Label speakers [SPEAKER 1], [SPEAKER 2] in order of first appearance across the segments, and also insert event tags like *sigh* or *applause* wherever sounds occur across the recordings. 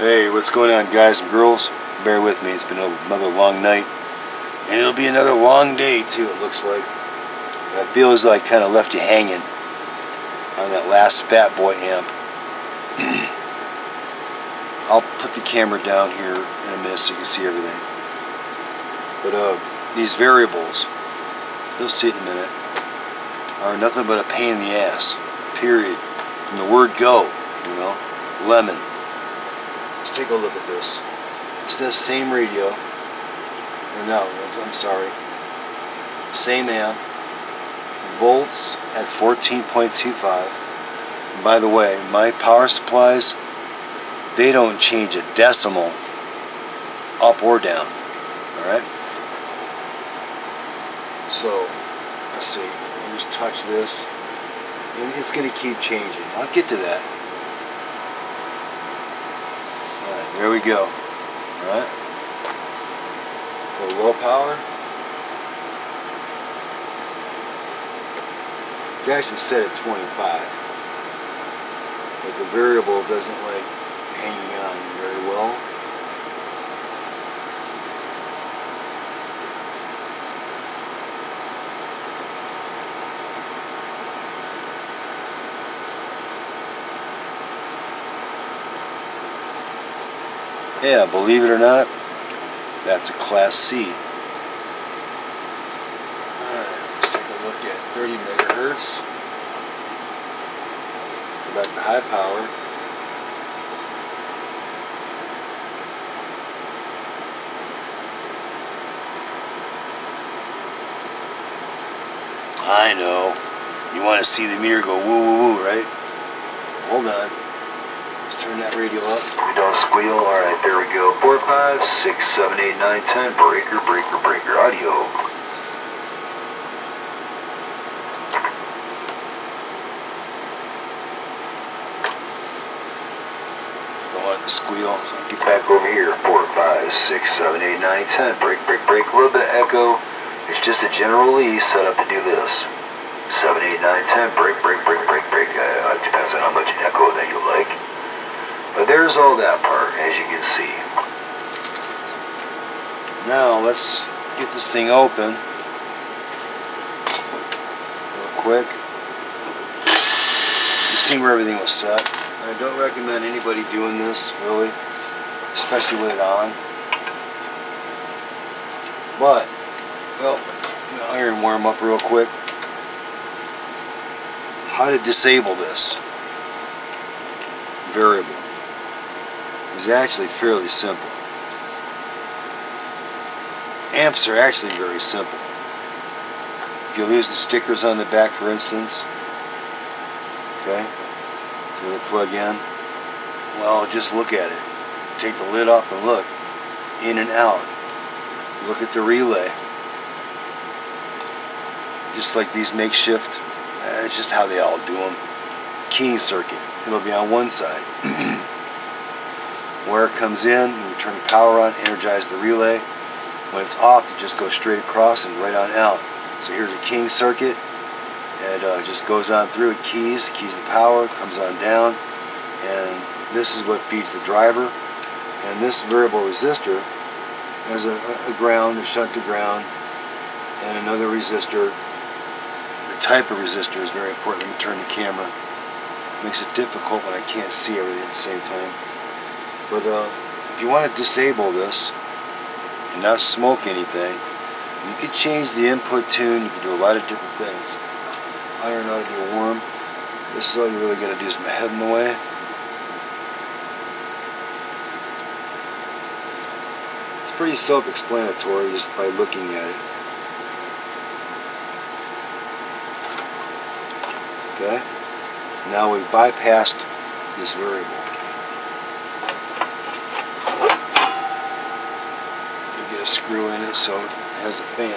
[SPEAKER 1] Hey, what's going on guys and girls? Bear with me, it's been another long night. And it'll be another long day too, it looks like. I feel as though I kind of left you hanging on that last Fat Boy amp. *clears throat* I'll put the camera down here in a minute so you can see everything. But uh, these variables, you'll see it in a minute, are nothing but a pain in the ass. Period. From the word go, you know, lemon. Let's take a look at this. It's the same radio. Or no, I'm sorry. Same amp. Volts at 14.25. And by the way, my power supplies, they don't change a decimal up or down. Alright? So, let's see. Just touch this. And it's going to keep changing. I'll get to that. There we go. Alright. For low power. It's actually set at 25. But the variable doesn't like hanging on very well. Yeah, believe it or not, that's a Class C. Alright, let's take a look at 30 megahertz. Back to high power. I know. You want to see the meter go woo woo woo, right? Hold on turn that radio up. We don't squeal. Alright, there we go. 4, 5, 6, 7, 8, 9, 10. Breaker, breaker, breaker. Audio. Don't want to squeal. So get back over here. 4, 5, 6, 7, 8, 9, 10. Break, break, break. A little bit of echo. It's just a general Lee set up to do this. 7, 8, 9, 10. Break, break, break, break, break. Uh, depends on how much echo that you like. But there's all that part, as you can see. Now, let's get this thing open. Real quick. You see where everything was set. I don't recommend anybody doing this, really. Especially with it on. But, well, iron warm up real quick. How to disable this variable is actually fairly simple. Amps are actually very simple. If you use the stickers on the back for instance, okay, so they plug in, well just look at it. Take the lid off and look. In and out. Look at the relay. Just like these makeshift, uh, it's just how they all do them. Keying circuit. It'll be on one side. *clears throat* Wire comes in, you turn the power on, energize the relay. When it's off, it just goes straight across and right on out. So here's a keying circuit. It uh, just goes on through, it keys, it keys the power, comes on down, and this is what feeds the driver. And this variable resistor has a, a ground, a shunt to ground, and another resistor. The type of resistor is very important. Let me turn the camera. It makes it difficult when I can't see everything at the same time. But uh, if you want to disable this and not smoke anything, you could change the input tune. You can do a lot of different things. Iron ought to be warm. This is all you really got to do is my head in the way. It's pretty self-explanatory just by looking at it. Okay? Now we've bypassed this variable. a screw in it so it has a fan.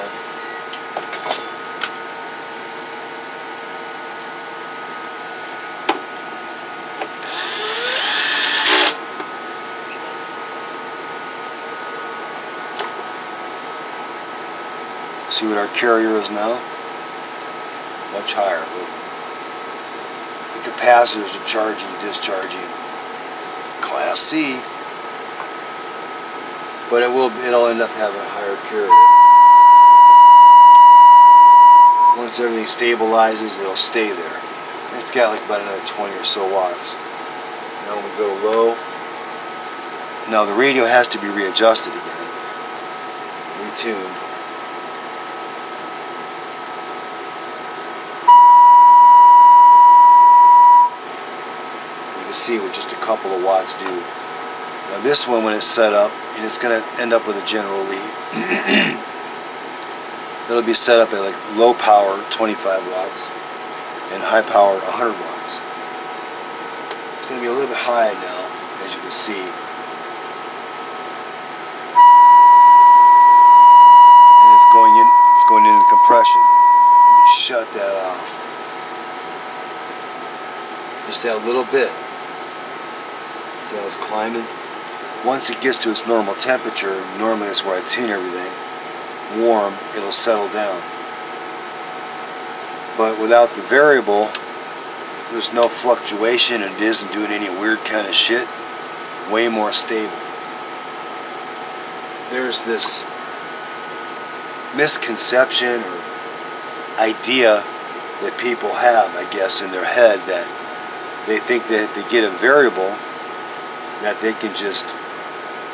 [SPEAKER 1] See what our carrier is now? Much higher. the capacitors are charging, discharging. Class C But it will, it'll end up having a higher carrier. Once everything stabilizes, it'll stay there. It's got like about another 20 or so watts. Now we go low, now the radio has to be readjusted again, retuned. You can see what just a couple of watts do. Now this one when it's set up, and it's going to end up with a General Lee. *clears throat* It'll be set up at like low power 25 watts and high power 100 watts. It's going to be a little bit high now, as you can see. And it's going in, it's going into compression. Shut that off. Just that little bit. See how it's climbing? Once it gets to its normal temperature, normally that's where I tune everything, warm, it'll settle down. But without the variable, there's no fluctuation and it isn't doing any weird kind of shit. Way more stable. There's this misconception or idea that people have, I guess, in their head that they think that if they get a variable, that they can just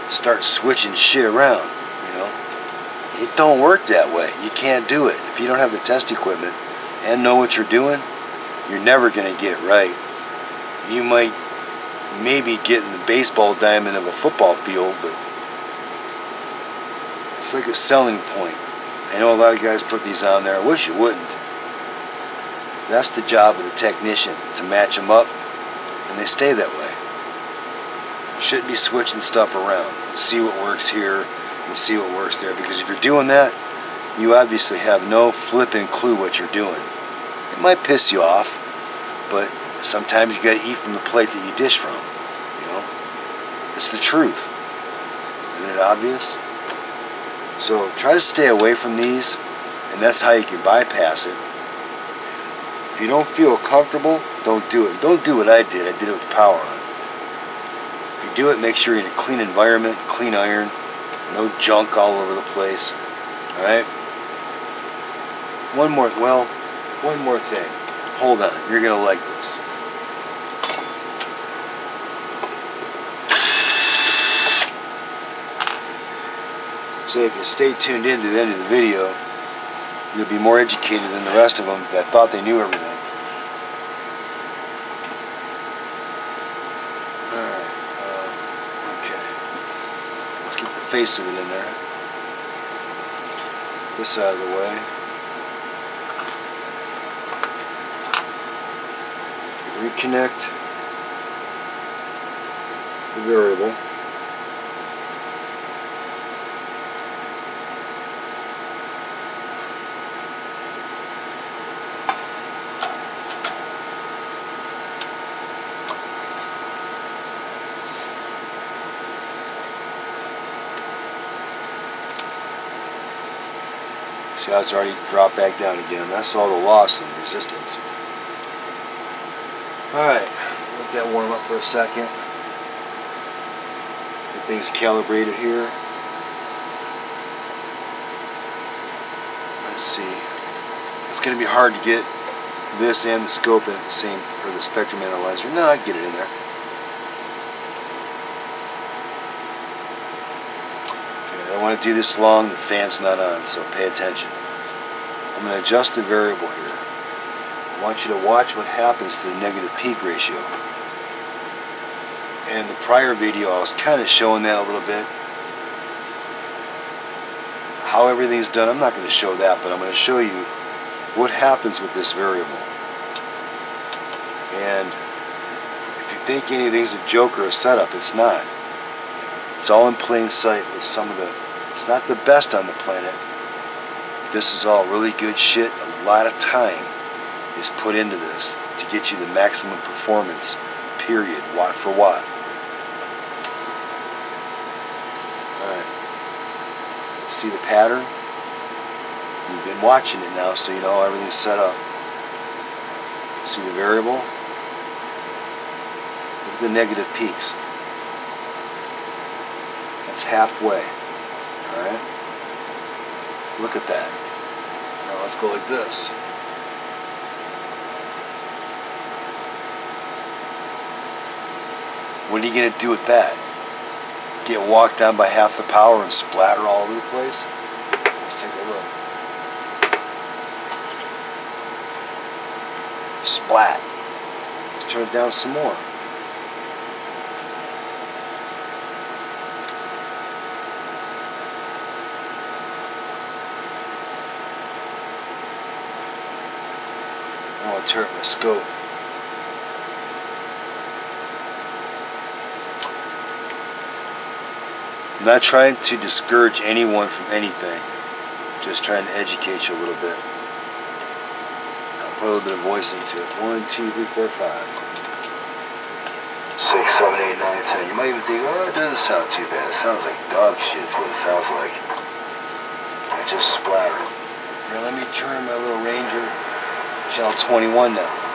[SPEAKER 1] start switching shit around, you know. It don't work that way. You can't do it. If you don't have the test equipment, and know what you're doing, you're never going to get it right. You might maybe get in the baseball diamond of a football field, but it's like a selling point. I know a lot of guys put these on there. I wish you wouldn't. That's the job of the technician, to match them up, and they stay that way. You shouldn't be switching stuff around. See what works here and see what works there, because if you're doing that, you obviously have no flipping clue what you're doing. It might piss you off, but sometimes you got to eat from the plate that you dish from. You know, it's the truth. Isn't it obvious? So try to stay away from these, and that's how you can bypass it. If you don't feel comfortable, don't do it. Don't do what I did. I did it with power on. If you do it, make sure you're in a clean environment, clean iron, no junk all over the place. All right. One more, well, one more thing. Hold on, you're gonna like this. So if you stay tuned in to the end of the video, you'll be more educated than the rest of them that thought they knew everything. Alright, uh, okay. Let's get the face of it in there. This out of the way. reconnect the variable. It's already dropped back down again. That's all the loss in resistance. Alright, let that warm up for a second. Get things calibrated here. Let's see. It's going to be hard to get this and the scope in at the same, or the spectrum analyzer. No, I get it in there. Okay, I don't want to do this long, the fan's not on, so pay attention. I'm going to adjust the variable here. I want you to watch what happens to the negative peak ratio. And the prior video I was kind of showing that a little bit. How everything's done, I'm not going to show that, but I'm going to show you what happens with this variable. And if you think anything's a joke or a setup, it's not. It's all in plain sight with some of the, it's not the best on the planet. This is all really good shit, a lot of time is put into this to get you the maximum performance, period, watt for watt. Alright. See the pattern? You've been watching it now, so you know everything's set up. See the variable? Look at the negative peaks. That's halfway. Alright? Look at that. Now let's go like this. What are you going to do with that? Get walked down by half the power and splatter all over the place? Let's take a look. Splat. Let's turn it down some more. My scope. I'm not trying to discourage anyone from anything. Just trying to educate you a little bit. I'll put a little bit of voice into it. One, two, three, four, five. Six, seven, eight, nine, ten. You might even think, oh, it doesn't sound too bad. It sounds like dog shit is what it sounds like. I just splattered. Here, let me turn my little Ranger channel 21 now.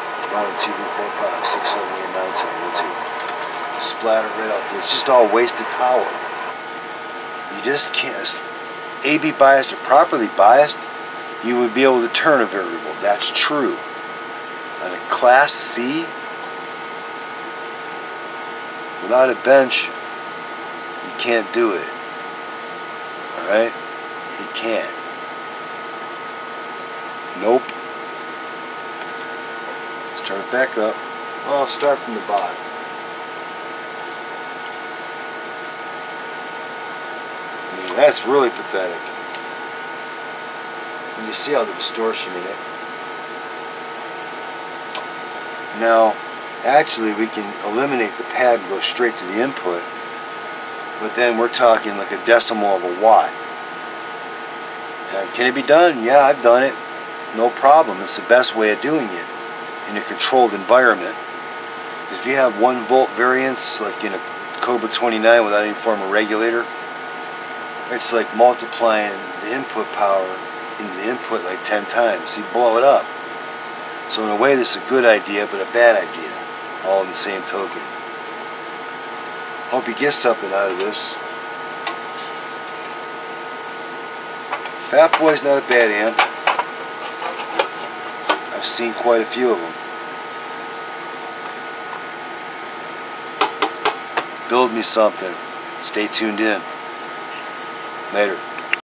[SPEAKER 1] Two, three, four, five, six, seven, eight, nine, ten. One, two. Splatter right off. It's just all wasted power. You just can't. AB biased or properly biased, you would be able to turn a variable. That's true. On a class C, without a bench, you can't do it. Alright? You can't. Nope. Turn it back up. Well, I'll start from the bottom. That's really pathetic. And you see all the distortion in it. Now, actually we can eliminate the pad and go straight to the input, but then we're talking like a decimal of a watt. can it be done? Yeah, I've done it. No problem. It's the best way of doing it in a controlled environment. If you have one volt variance, like in a Cobra 29 without any form of regulator, it's like multiplying the input power into the input like 10 times. You blow it up. So in a way this is a good idea, but a bad idea. All in the same token. Hope you get something out of this. Fat Boy's not a bad amp. I've seen quite a few of them. Build me something. Stay tuned in. Later.